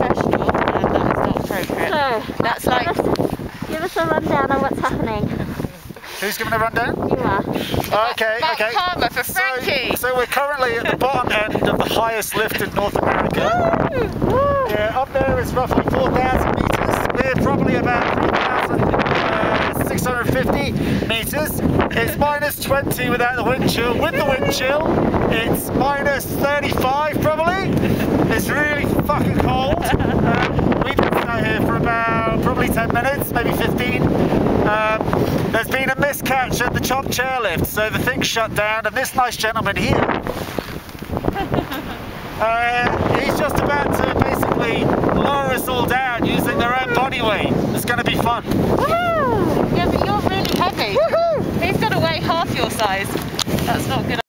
professional and that is not appropriate. So, That's like- us, give us a rundown on what's happening. Who's giving a rundown? You are. Oh, okay, Mount okay. Palmer for So, Frankie. so we're currently at the bottom end of the highest lift in North America. Yeah, up there is roughly 4,000 meters. We're probably about 3,650 uh, meters. It's minus 20 without the wind chill. With the wind chill, it's minus 35 probably. It's really fucking cold. Um, we've been sat here for about probably 10 minutes, maybe 15. Um, there's been a miscatch at the chop chairlift, so the thing's shut down, and this nice gentleman here uh, he's just about to basically lower us all down using their own body weight. It's going to be fun. Yeah, but you're really heavy. He's got to weigh half your size. That's not good.